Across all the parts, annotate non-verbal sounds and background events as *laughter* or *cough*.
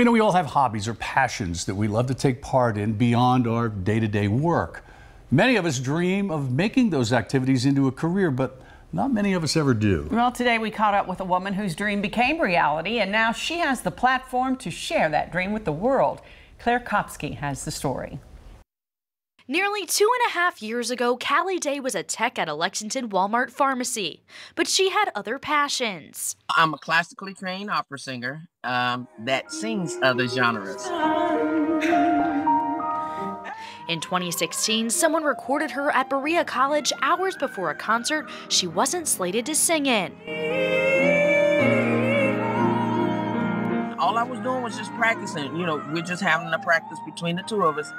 We know we all have hobbies or passions that we love to take part in beyond our day to day work. Many of us dream of making those activities into a career, but not many of us ever do. Well, today we caught up with a woman whose dream became reality, and now she has the platform to share that dream with the world. Claire Kopsky has the story. Nearly two and a half years ago, Callie Day was a tech at a Lexington Walmart pharmacy, but she had other passions. I'm a classically trained opera singer um, that sings other genres. In 2016, someone recorded her at Berea College hours before a concert she wasn't slated to sing in. All I was doing was just practicing. You know, we're just having a practice between the two of us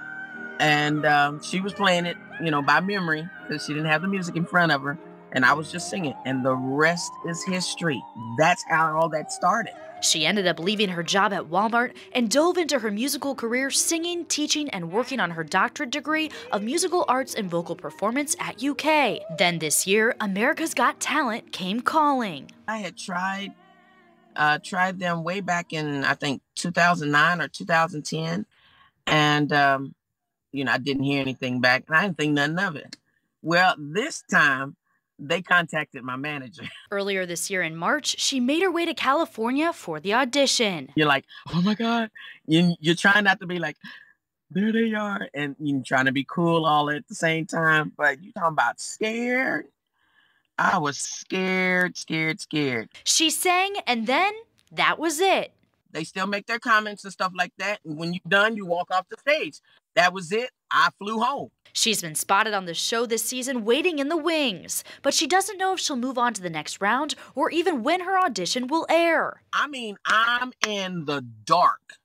and um, she was playing it, you know, by memory because she didn't have the music in front of her, and I was just singing, and the rest is history. That's how all that started. She ended up leaving her job at Walmart and dove into her musical career singing, teaching, and working on her doctorate degree of musical arts and vocal performance at UK. Then this year, America's Got Talent came calling. I had tried uh, tried them way back in I think 2009 or 2010, and um, you know, I didn't hear anything back and I didn't think nothing of it. Well, this time they contacted my manager. *laughs* Earlier this year in March, she made her way to California for the audition. You're like, oh my God. You, you're trying not to be like, there they are. And you're trying to be cool all at the same time. But you're talking about scared. I was scared, scared, scared. She sang, and then that was it. They still make their comments and stuff like that. And when you're done, you walk off the stage. That was it. I flew home. She's been spotted on the show this season waiting in the wings, but she doesn't know if she'll move on to the next round or even when her audition will air. I mean, I'm in the dark.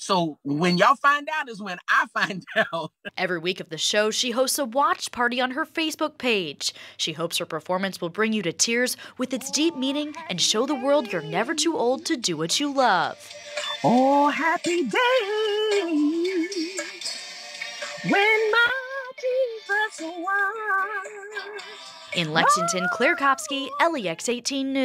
So when y'all find out is when I *laughs* find out. Every week of the show, she hosts a watch party on her Facebook page. She hopes her performance will bring you to tears with its deep meaning and show the world you're never too old to do what you love. Oh, happy day when my Jesus won. In Lexington, Claire Kopsky, LEX 18 News.